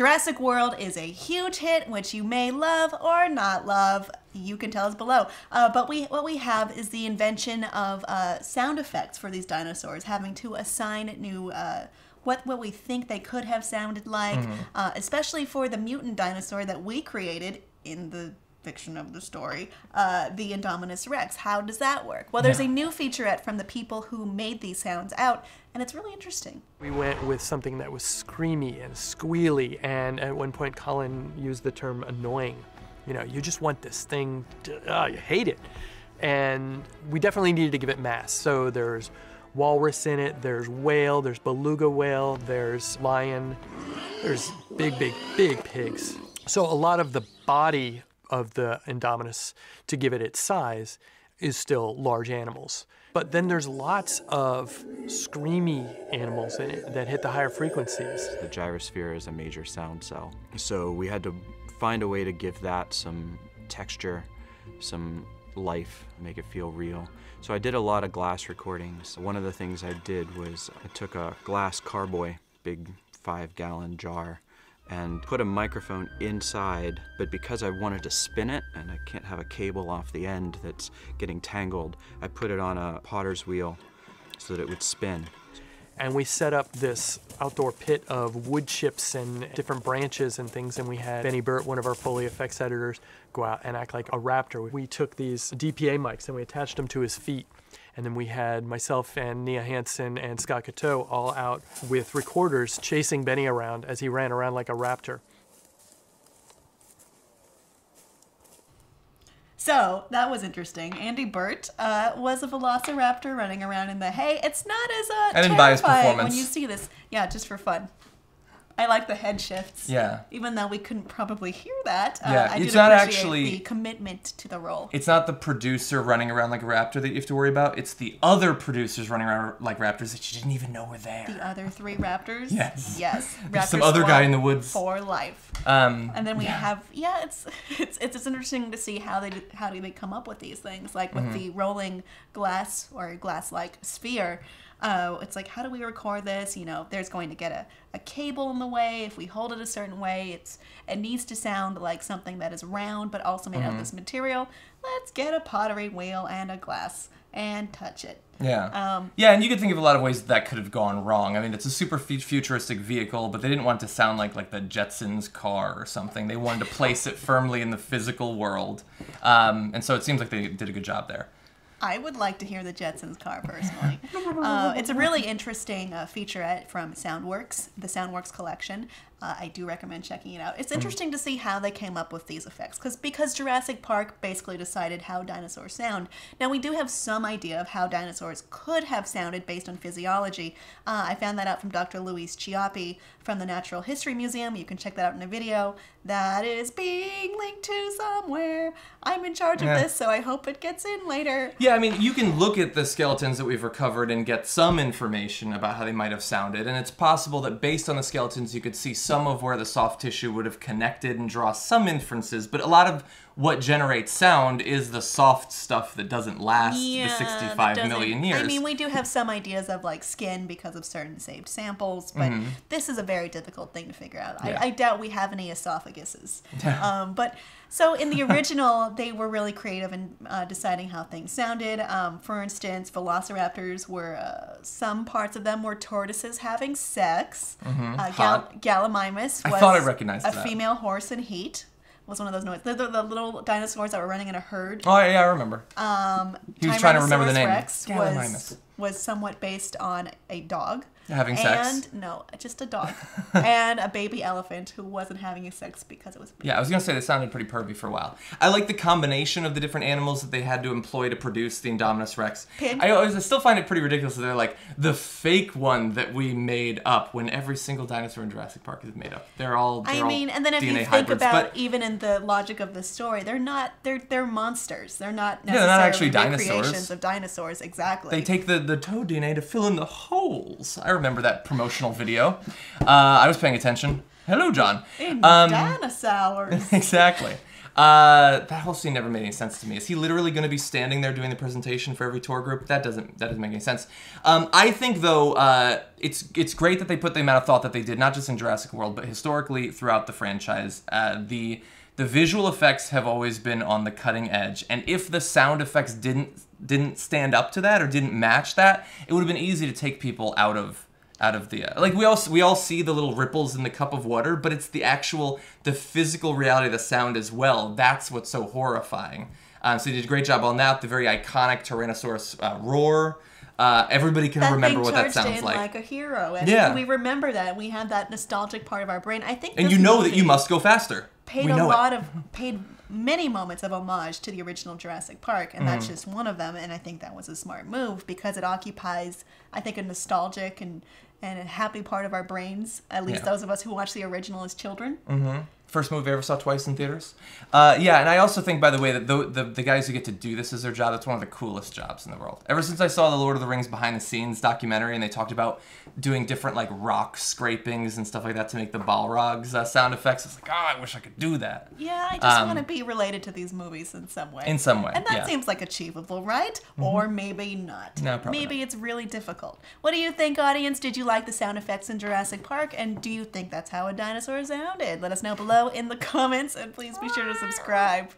Jurassic World is a huge hit, which you may love or not love. You can tell us below. Uh, but we what we have is the invention of uh, sound effects for these dinosaurs, having to assign new. Uh, what, what we think they could have sounded like, uh, especially for the mutant dinosaur that we created in the fiction of the story, uh, the Indominus Rex. How does that work? Well, there's Yeah. a new featurette from the people who made these sounds out, and it's really interesting. We went with something that was screamy and squealy, and at one point, Colin used the term annoying. You know, you just want this thing, to, uh, you hate it. And we definitely needed to give it mass. So there's walrus in it, there's whale, there's beluga whale, there's lion, there's big, big, big pigs. So a lot of the body of the Indominus, to give it its size, is still large animals. But then there's lots of screamy animals in it that hit the higher frequencies. The gyrosphere is a major sound cell. So we had to find a way to give that some texture, some life, make it feel real. So I did a lot of glass recordings. One of the things I did was I took a glass carboy, big five gallon jar, and put a microphone inside, but because I wanted to spin it and I can't have a cable off the end that's getting tangled, I put it on a potter's wheel so that it would spin. and we set up this outdoor pit of wood chips and different branches and things and we had Benny Burtt one of our foley effects editors go out and act like a raptor we took these dpa mics and we attached them to his feet and then we had myself and Nia Hansen and Scott Guitteau all out with recorders chasing Benny around as he ran around like a raptor. So that was interesting. Andy Burtt uh, was a velociraptor running around in the hay. It's not as uh, I didn't his terrifying when you see this. Yeah, just for fun. I like the head shifts. Yeah. Even though we couldn't probably hear that, uh, Yeah, I it's not actually- the commitment to the role. It's not the producer running around like a raptor that you have to worry about. It's the other producers running around like raptors that you didn't even know were there. the other three raptors. Yes. Yes. There's some other guy in the woods. for life. Um, And then we have yeah, it's it's it's it's interesting to see how they how do they come up with these things like with Mm-hmm. the rolling glass or glass like sphere. Uh, it's like how do we record this? You know, there's going to get a, a cable in the way. If we hold it a certain way, it's it needs to sound like something that is round but also made out Mm-hmm. of this material. Let's get a pottery wheel and a glass and touch it. Yeah. Um, yeah, and you could think of a lot of ways that could have gone wrong. I mean, it's a super fu- futuristic vehicle, but they didn't want it to sound like like the Jetsons car or something. They wanted to place it firmly in the physical world, um, and so it seems like they did a good job there. I would like to hear the Jetsons car personally. uh, it's a really interesting uh, featurette from Soundworks, the Soundworks collection. Uh, I do recommend checking it out. It's interesting to see how they came up with these effects because because Jurassic Park basically decided how dinosaurs sound. Now we do have some idea of how dinosaurs could have sounded based on physiology. Uh, I found that out from Dr. Luis Chiappe from the Natural History Museum. You can check that out in a video that is being linked to somewhere. I'm in charge Yeah. of this, so I hope it gets in later. Yeah, I mean, you can look at the skeletons that we've recovered and get some information about how they might have sounded, and it's possible that based on the skeletons, you could see some of where the soft tissue would have connected and draw some inferences. But a lot of what generates sound is the soft stuff that doesn't last the that 65 doesn't- years. I mean, we do have some ideas of like skin because of certain saved samples, but this is a very difficult thing to figure out. Mm-hmm. Yeah. I, I doubt we have any esophaguses. um, but so in the original, they were really creative in uh, deciding how things sounded. Um, for instance, velociraptors were uh, some parts of them were tortoises having sex. Uh, Gal- Hot. Gallimimus I thought I recognized a that. female horse in heat. Was one of those noises. The, the, the little dinosaurs that were running in a herd. oh, yeah, I remember. Um, He was trying to remember the Tyrannosaurus name. Rex was, was somewhat based on a dog. Having sex. And no, just a dog. and a baby elephant who wasn't having a sex because it was. Yeah, I was gonna say they sounded pretty pervy for a while. I like the combination of the different animals that they had to employ to produce the Indominus Rex. Pig. I always I still find it pretty ridiculous that they're like the fake one that we made up when every single dinosaur in Jurassic Park is made up. They're all. They're I all mean, and then if DNA you think hybrids, about even in the logic of the story, they're not they're they're monsters. They're not Yeah, they're necessarily not actually dinosaurs. recreations of dinosaurs. Exactly. they take the the toad DNA to fill in the holes. I remember that promotional video. Uh, I was paying attention. Hello, John. in Um, dinosaurs. exactly. Uh, that whole scene never made any sense to me. Is he literally going to be standing there doing the presentation for every tour group? That doesn't that doesn't make any sense. Um, I think though, uh, it's it's great that they put the amount of thought that they did, not just in Jurassic World, but historically throughout the franchise. Uh, the the visual effects have always been on the cutting edge, and if the sound effects didn't didn't stand up to that or didn't match that, it would have been easy to take people out of out of the uh, like we all we all see the little ripples in the cup of water, but it's the actual the physical reality of the sound as well. That's what's so horrifying. Um, so they did a great job on that. The very iconic Tyrannosaurus uh, roar. Uh, everybody can that remember what that sounds like. like a hero, and Yeah. we remember that. We have that nostalgic part of our brain. I think, and you know that you must go faster. paid we a lot it. of paid many moments of homage to the original Jurassic Park, and Mm. that's just one of them. And I think that was a smart move because it occupies, I think, a nostalgic and and a happy part of our brains. At least Yeah. those of us who watched the original as children. First movie I ever saw twice in theaters. Uh, yeah, and I also think, by the way, that the, the the guys who get to do this as their job, that's one of the coolest jobs in the world. Ever since I saw the Lord of the Rings behind the scenes documentary, and they talked about doing different like rock scrapings and stuff like that to make the Balrogs uh, sound effects, it's like, oh, I wish I could do that. Yeah, I just Um, want to be related to these movies in some way. In some way, And that yeah. Mm-hmm. seems like achievable, right? Or maybe not. No, probably Maybe it's really difficult. What do you think, audience? Did you like the sound effects in Jurassic Park? And do you think that's how a dinosaur sounded? Let us know below in the comments, and please be sure to subscribe.